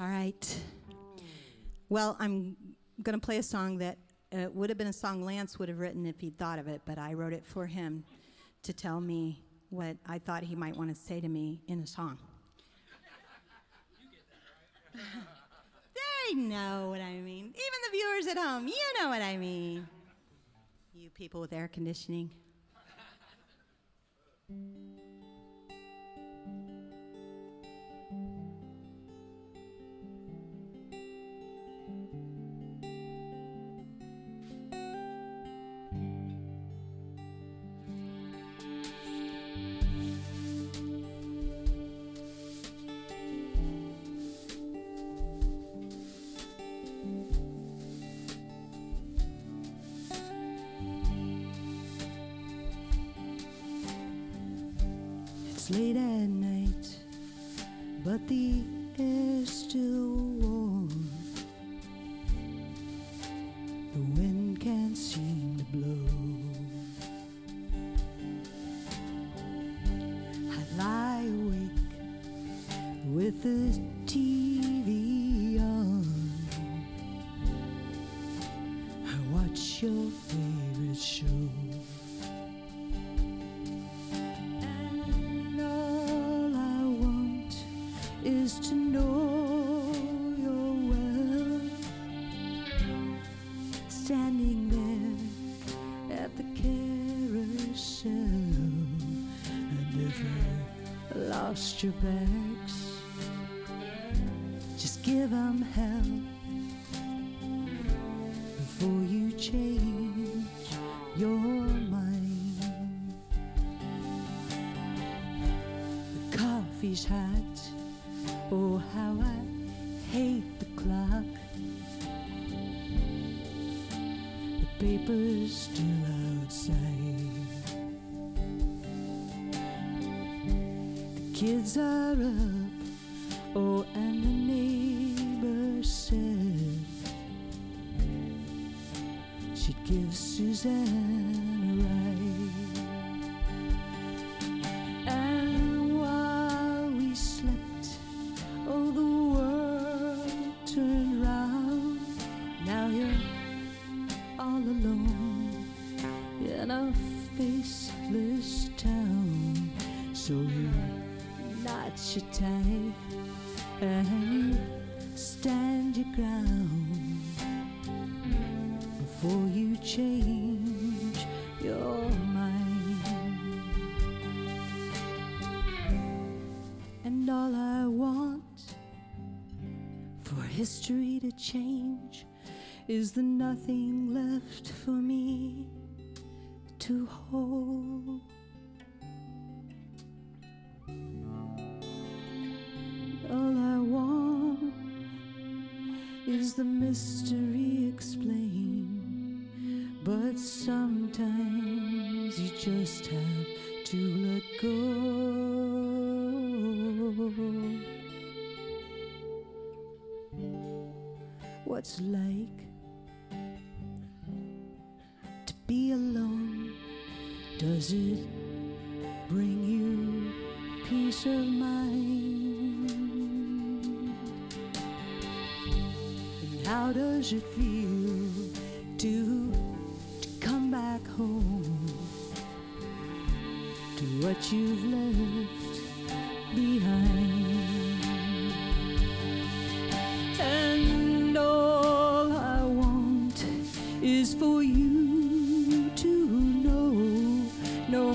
All right. Well, I'm going to play a song that uh, would have been a song Lance would have written if he'd thought of it, but I wrote it for him to tell me what I thought he might want to say to me in a song. they know what I mean. Even the viewers at home, you know what I mean. You people with air conditioning. Late at night, but the air's still warm. The wind can't seem to blow. I lie awake with the TV Standing there at the carousel. And if I lost your bags, just give 'em hell before you change your mind. The coffee's hot. Oh, how I hate the clock. Paper's still outside. The kids are up. Oh, and the neighbor said she'd give Suzanne alone in a faceless town. So you notch your tie and you stand your ground before you change your mind. And all I want for history to change is there nothing left for me to hold. All I want is the mystery explained. But sometimes you just have to let go. What's like Does it bring you peace of mind? And how does it feel to, to come back home to what you've left behind?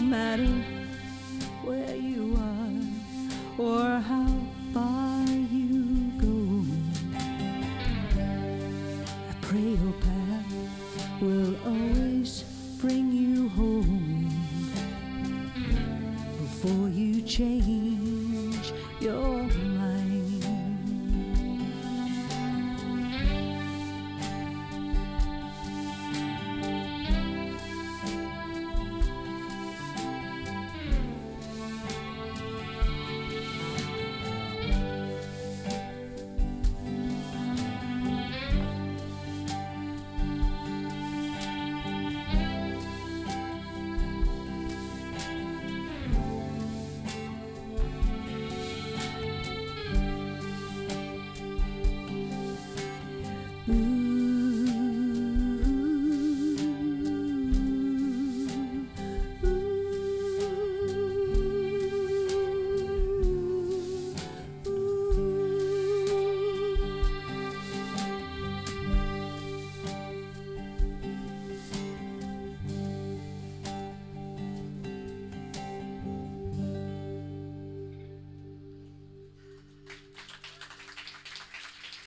matter where you are or how far you go. I pray your path will always bring you.